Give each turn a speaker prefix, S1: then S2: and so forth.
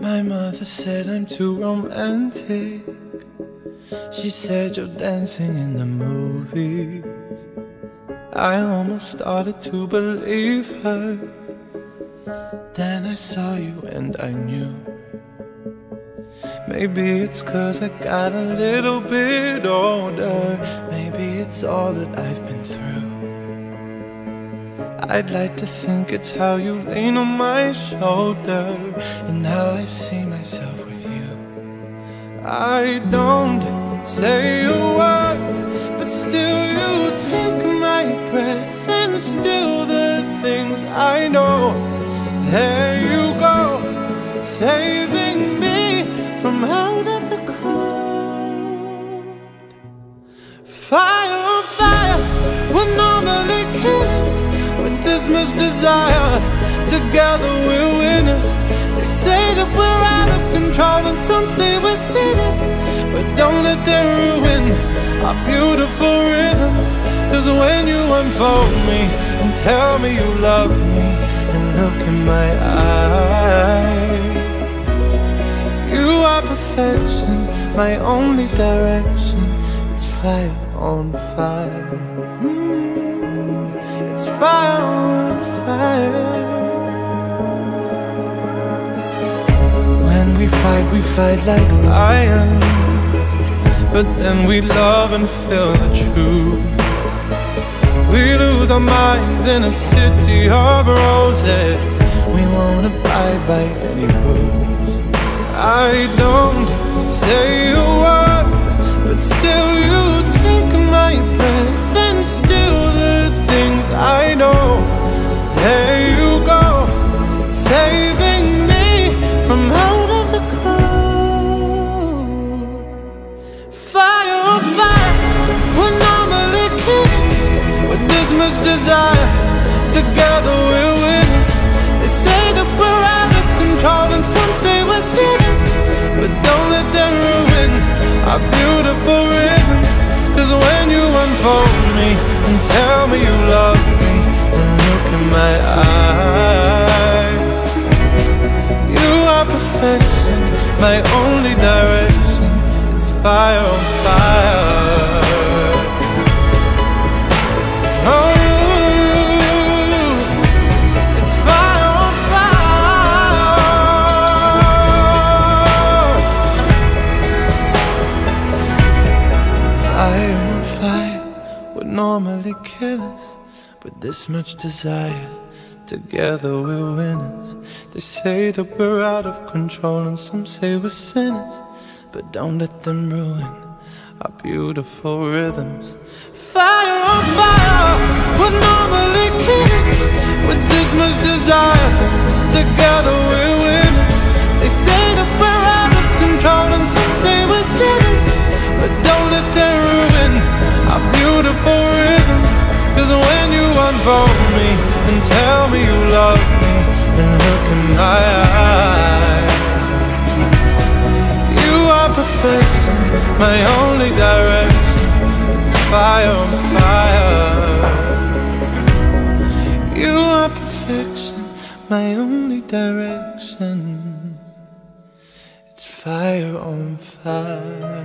S1: My mother said I'm too romantic. She said you're dancing in the movies. I almost started to believe her. Then I saw you and I knew. Maybe it's cause I got a little bit older. Maybe it's all that I've been through. I'd like to think it's how you lean on my shoulder and how I see myself with you. I don't say a word, but still you take my breath and still the things I know. There you go, saving me from out of the cold. Fire this desire. Together we're winners. They say that we're out of control, and some say we're sinners. But don't let them ruin our beautiful rhythms. Cause when you unfold me and tell me you love me, and look in my eyes. You are perfection, my only direction. It's fire on fire. Mm, It's fire. When we fight, we fight like lions. But then we love and feel the truth. We lose our minds in a city of roses. We won't abide by any rules. I don't desire. Together we're winners. They say that we're out of control, and some say we're sinners. But don't let them ruin our beautiful rhythms. Cause when you unfold me and tell me you love me, and look in my eyes, you are perfection, my only direction. It's fire on fire. Fire on fire would normally kill us, but this much desire. Together we're winners. They say that we're out of control, and some say we're sinners. But don't let them ruin our beautiful rhythms. Fire on fire would normally kill us with this much desire. Together you me and tell me you love me, and look in my eyes. You are perfection, my only direction. It's fire on fire. You are perfection, my only direction. It's fire on fire.